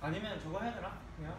아니면 저거 해야 되나? 그냥